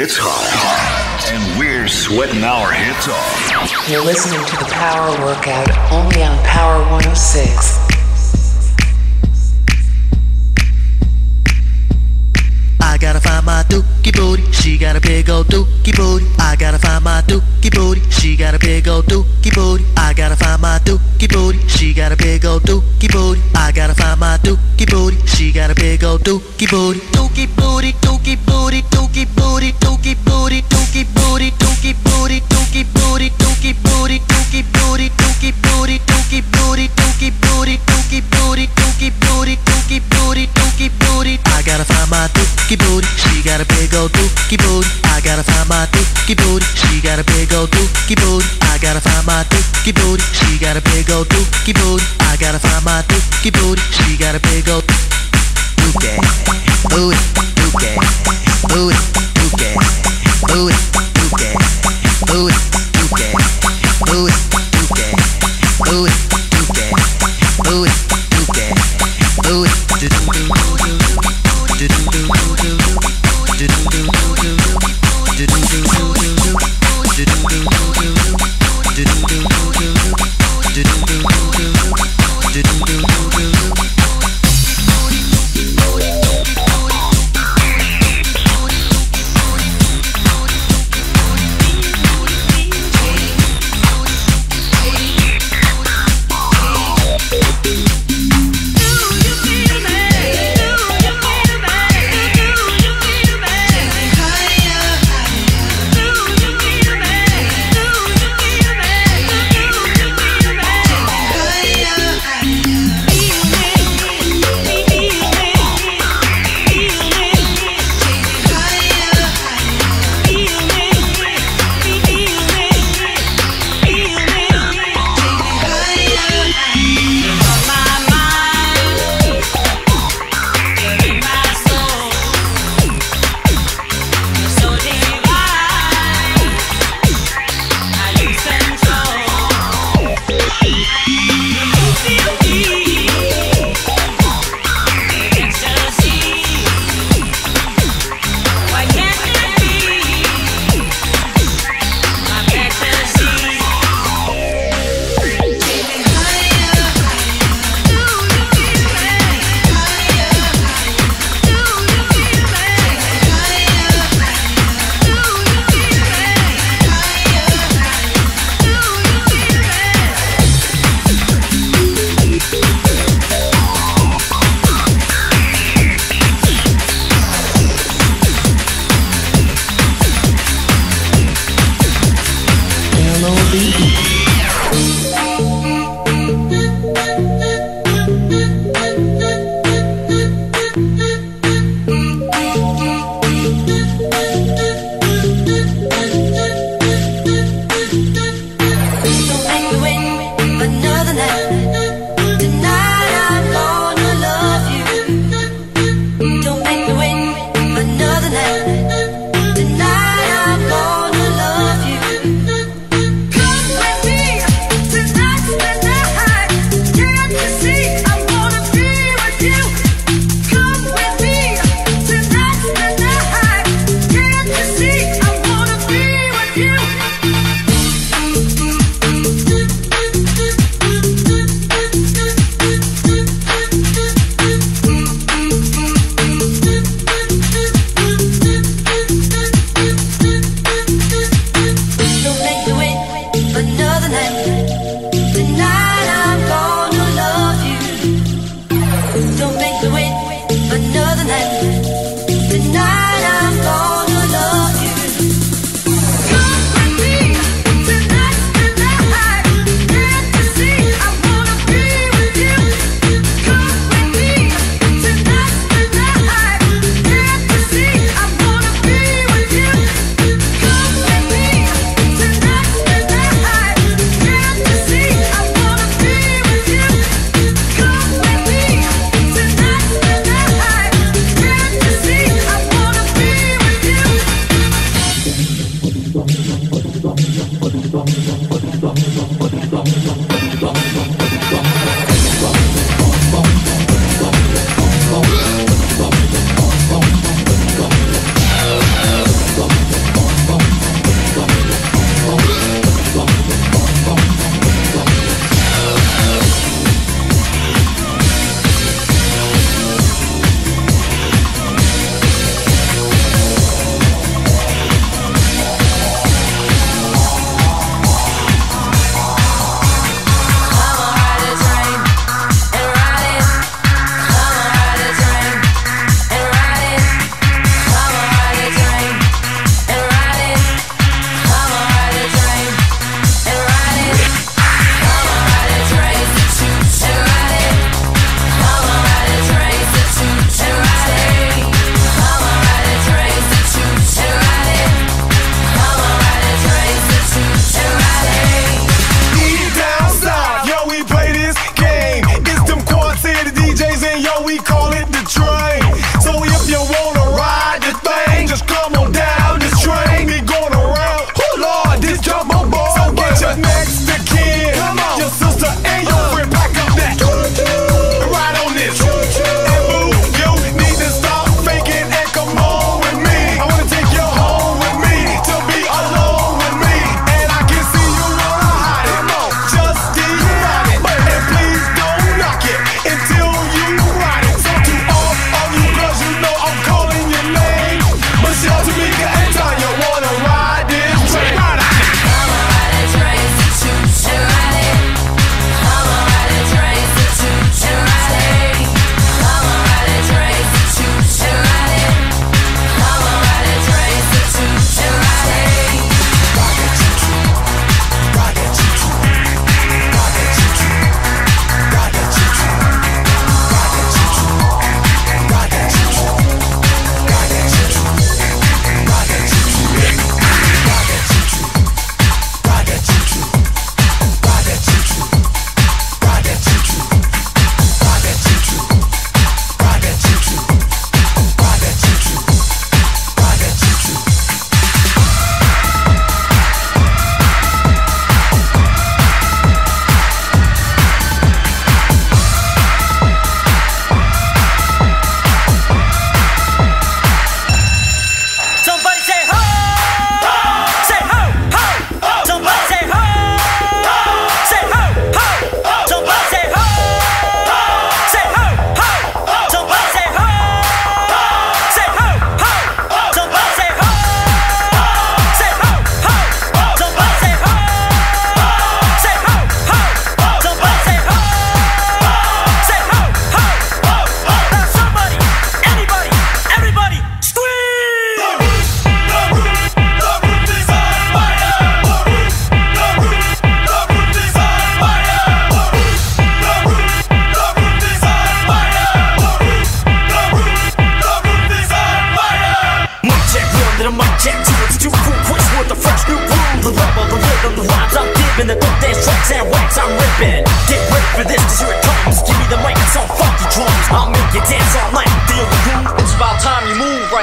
it's hot. And we're sweating our hits off. You're listening to the Power Workout only on Power 106. Gotta find my dookie booty. She got a big old dookie booty. I gotta find my dookie booty. She got a big old dookie booty. I gotta find my dookie booty. She got a big old dookie booty. I gotta find my dookie booty. She got a big old dookie booty. Dookie booty, dookie booty, dookie booty, dookie booty, dookie booty, dookie booty, dookie booty, dookie booty, dookie booty, dookie booty, dookie booty, dookie booty, dookie booty, dookie booty, dookie booty, dookie booty. I gotta find my dookie booty booty. She got a big old dookie booty. I gotta find my dookie booty. She got a big old dookie booty. I gotta find my dookie booty. She got a big old dookie booty. I gotta find my dookie booty. She got a big old dookie booty, dookie booty, dookie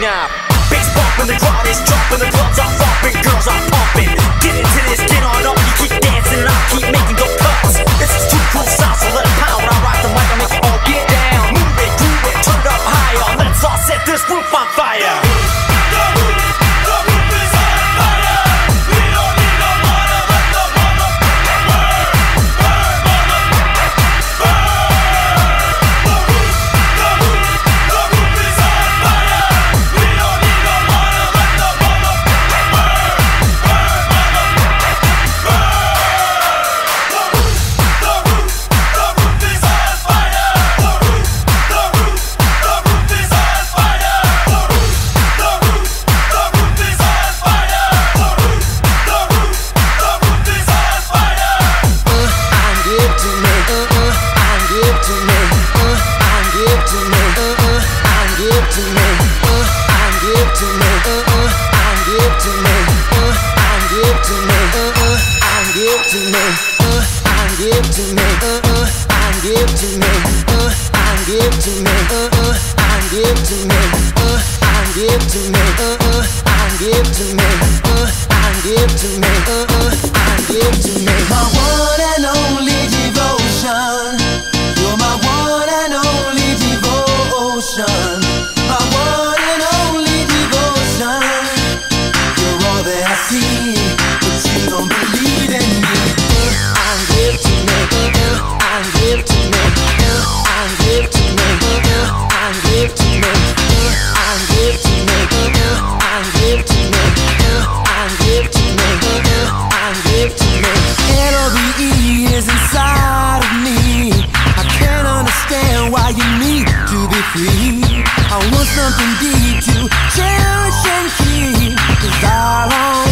now. Bass when the crowd is dropping the gloves off. free. I want something deep to cherish and keep. Cause I long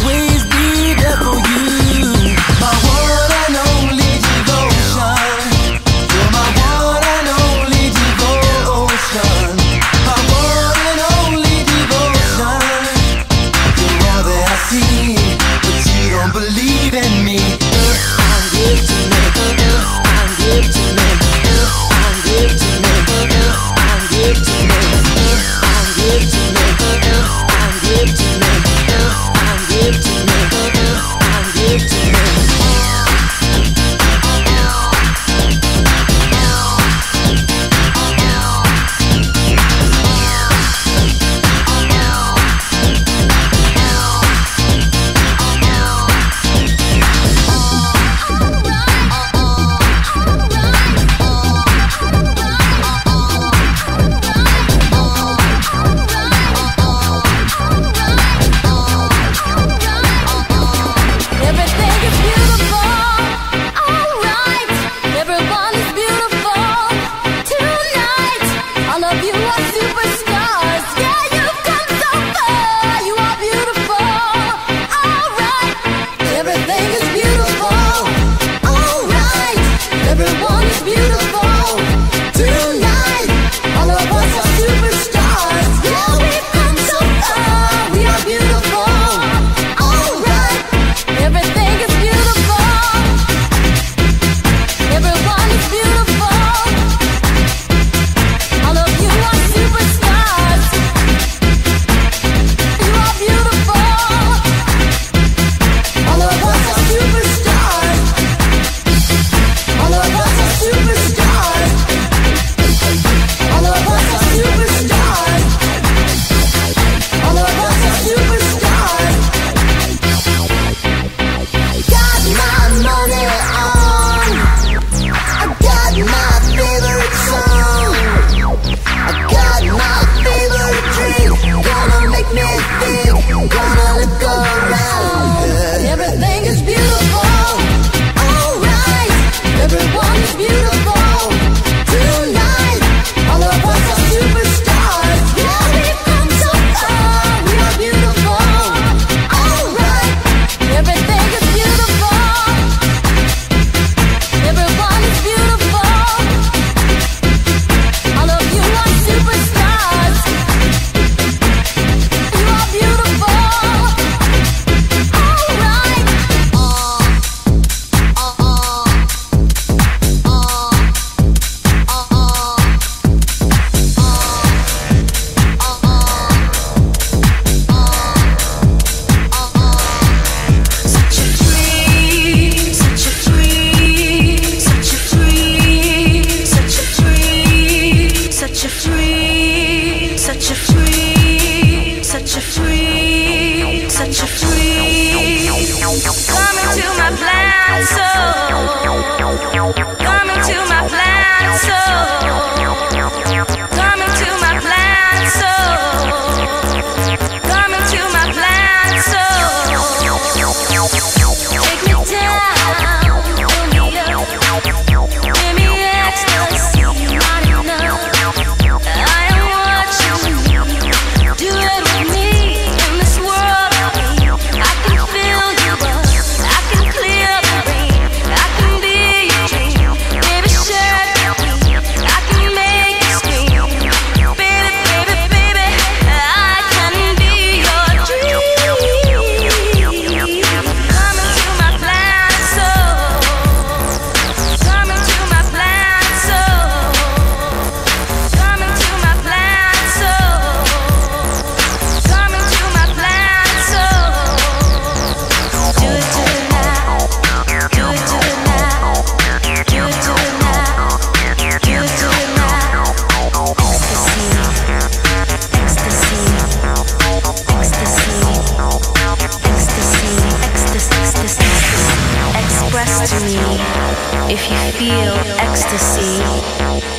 if you feel ecstasy.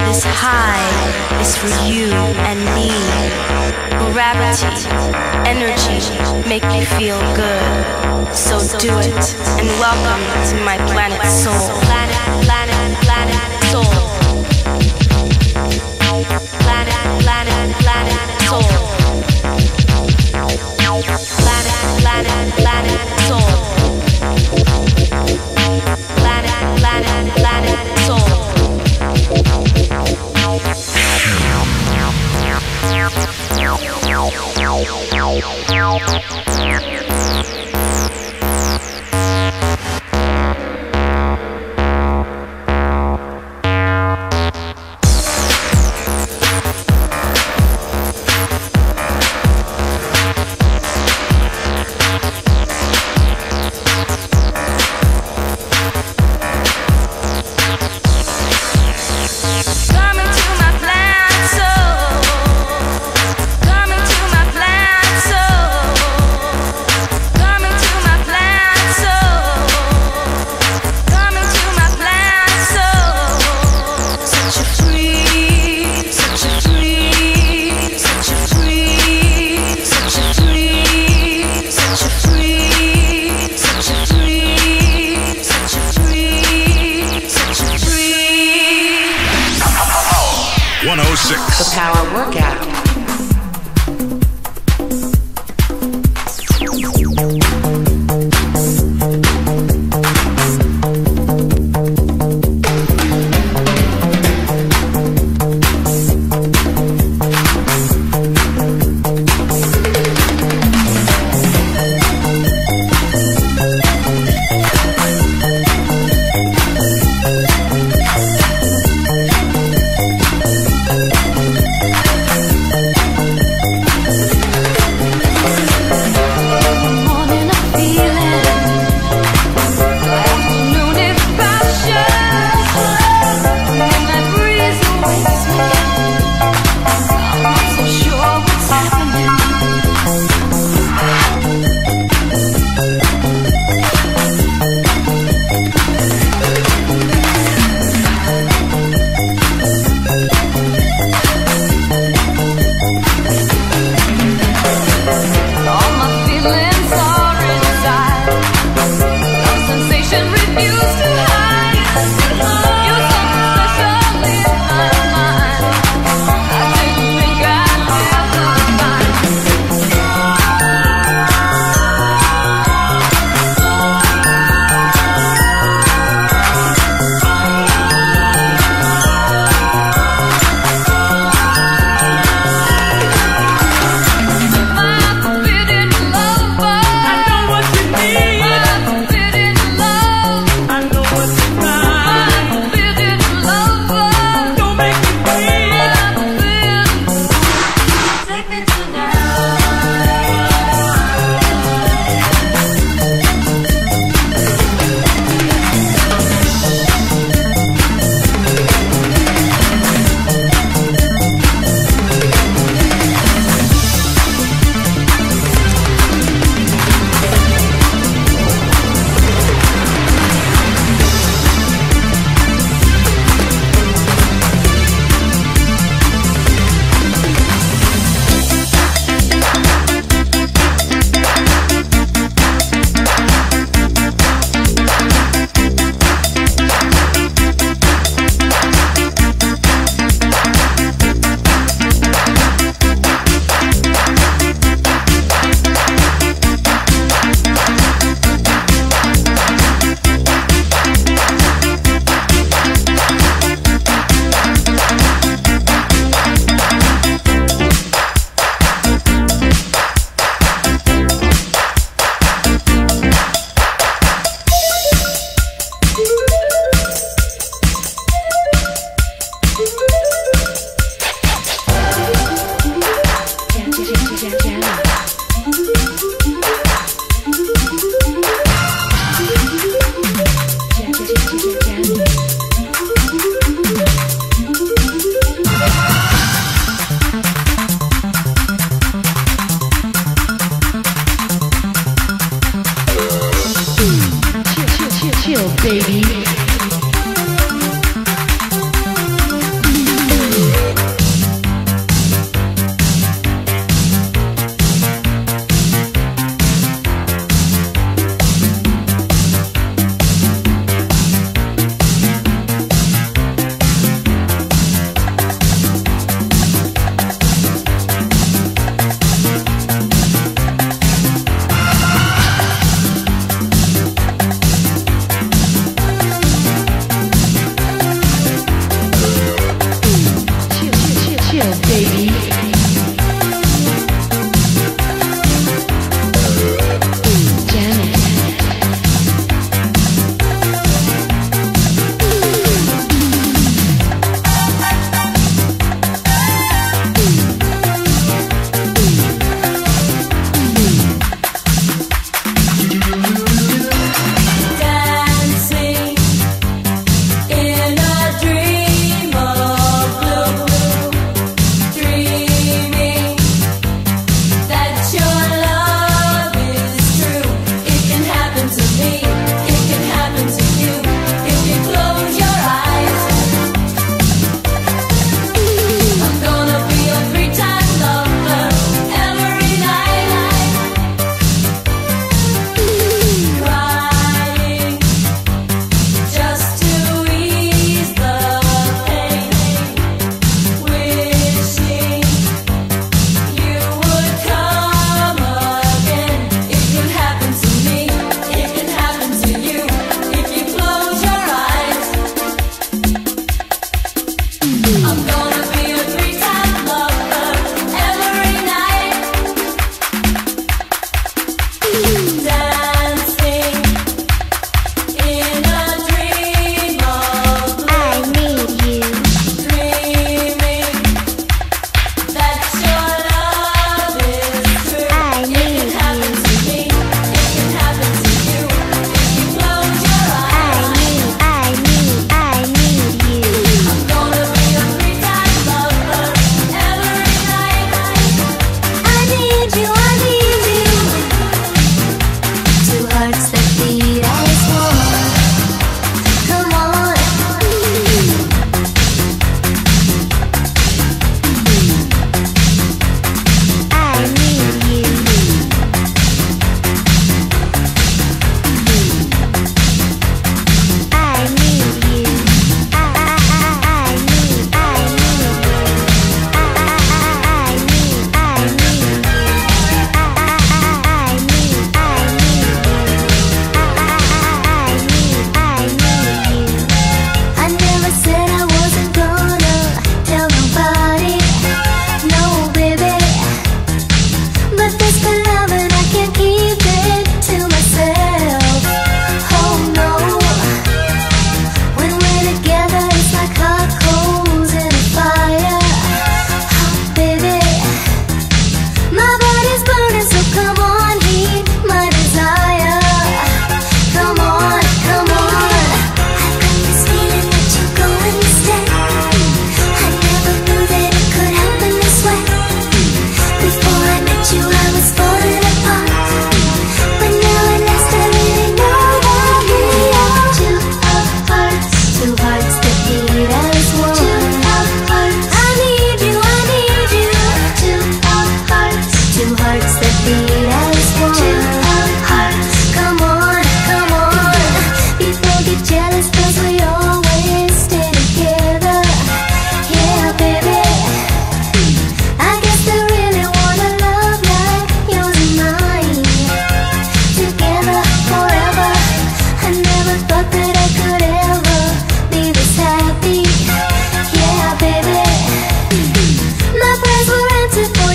This high is for you and me. Gravity, energy make you feel good. So do it and welcome to my planet soul. Planet, planet, planet soul.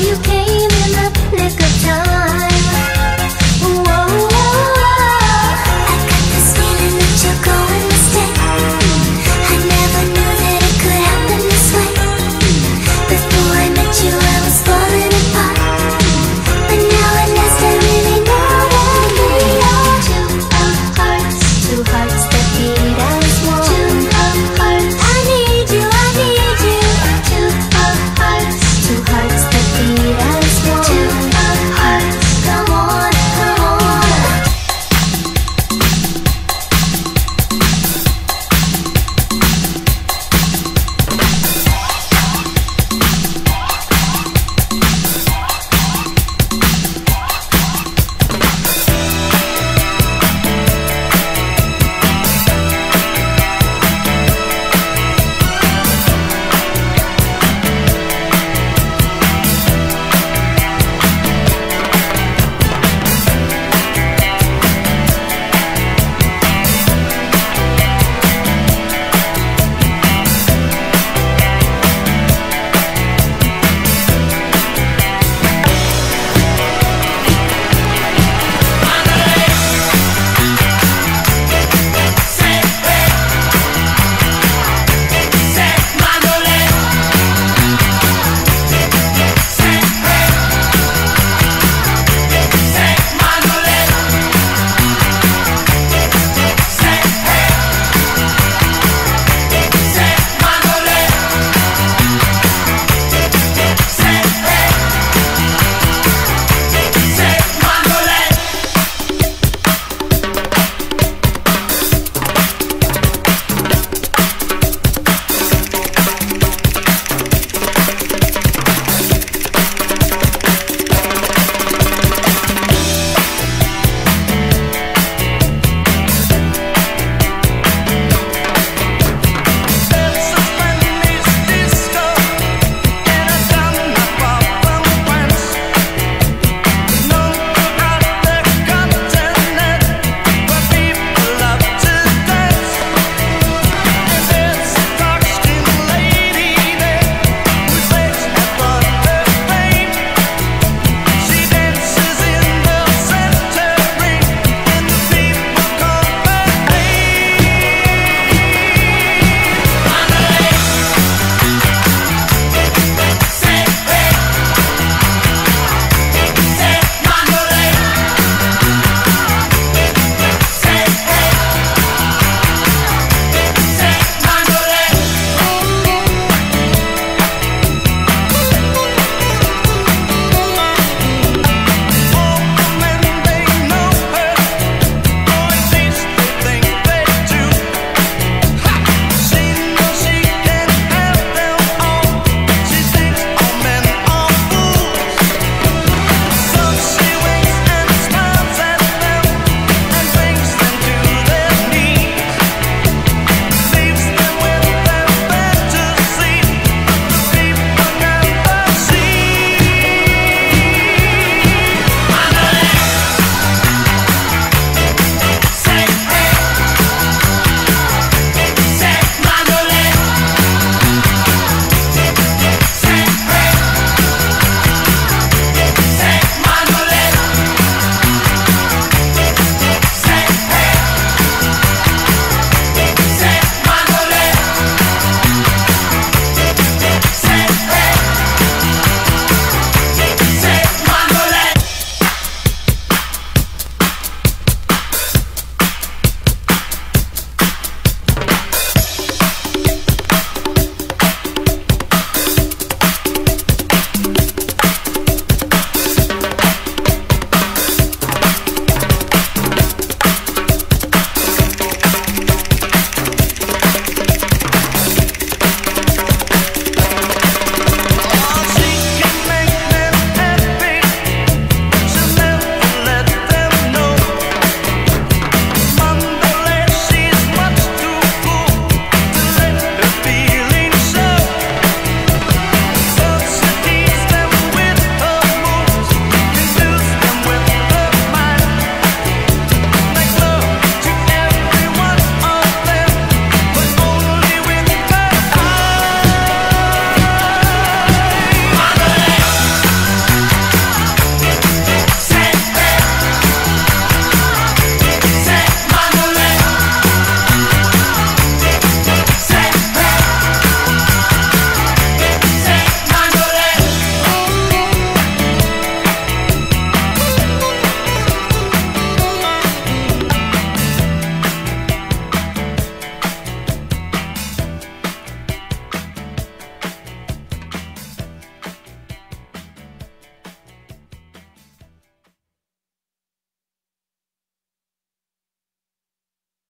you came in the nick of time.